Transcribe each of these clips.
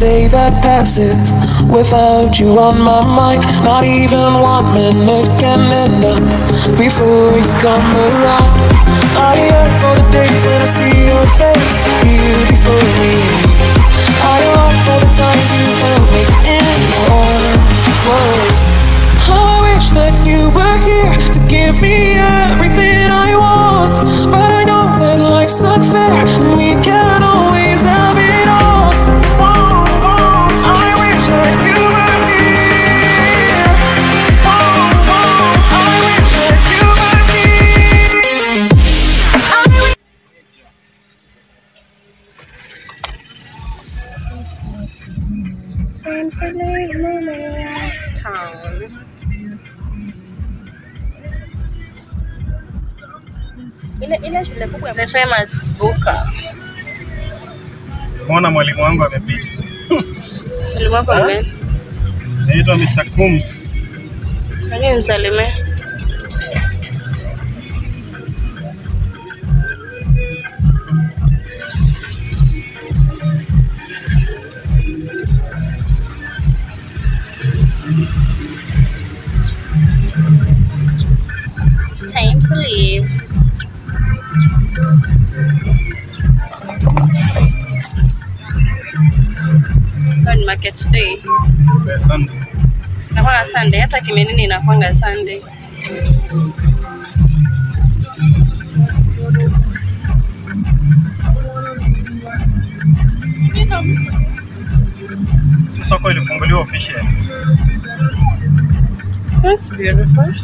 day that passes without you on my mind. Not even one minute can end up before you come around. I yearn for the days when I see your face, you before me. I long for the times you held me in your arms. Whoa. I wish that you were Time to leave Moonrise Town. Ile ile shule kubwa The famous Buka. Mwana mwalimu wangu amepita, mgani? naitwa Mr. Coombs. Nani msalimie? Market day. Na Inakwanga Sunday, hata kimenini inakwanga Sunday. Soko ilifunguliwa official. That's beautiful.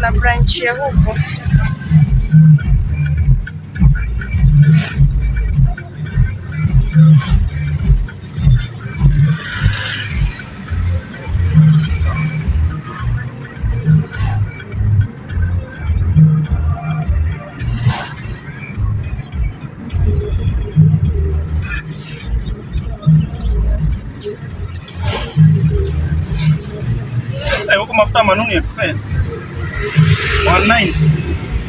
la branch a buco. Eh, hey, huko mafuta manuni expend. 190.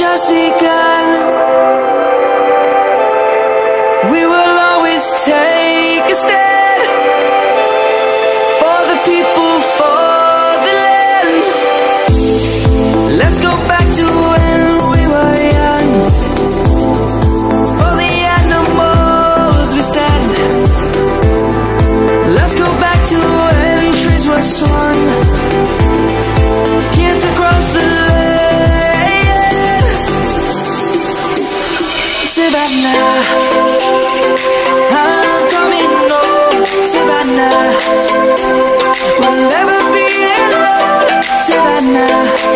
just begun. now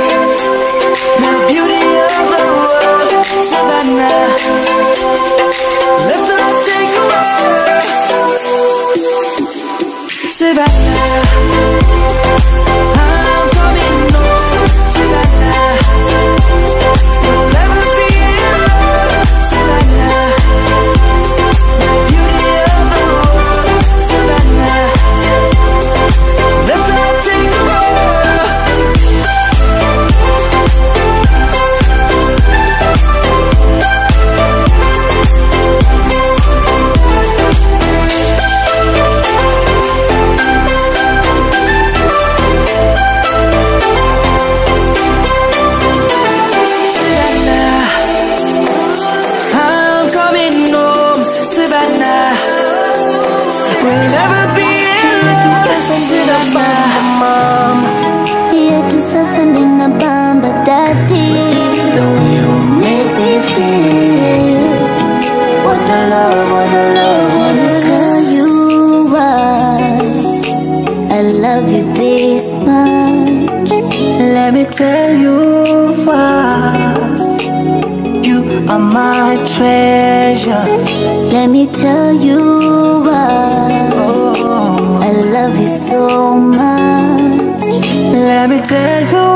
love you so much let me tell you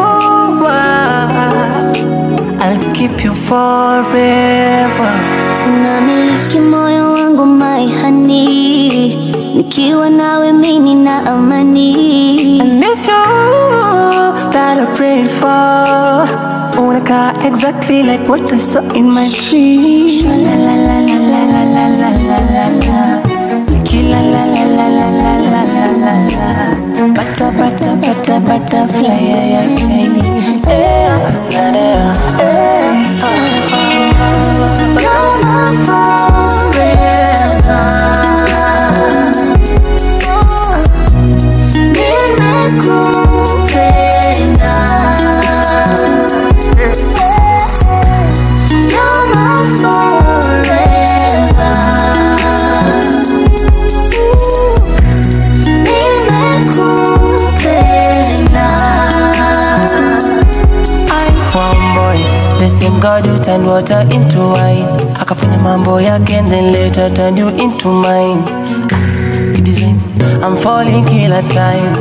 why I'll keep you forever. Unamiliki moyo wangu my honey Nikiwa nawe mimi na amani And it's you that I prayed for. Car exactly like what I saw in my dream. Butter butter butter butterfly yeah yeah yeah. Yeah. Oh, oh. My forever. Water into wine. Akafanya mambo yake then later turned you into mine. Design, I'm falling kila time.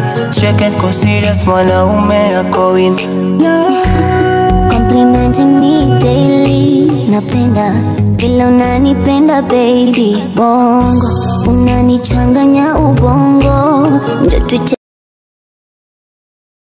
And go serious, mwanaume ako win. Complimenting me daily Napenda vile unanipenda baby Bongo unanichanganya ubongo tuche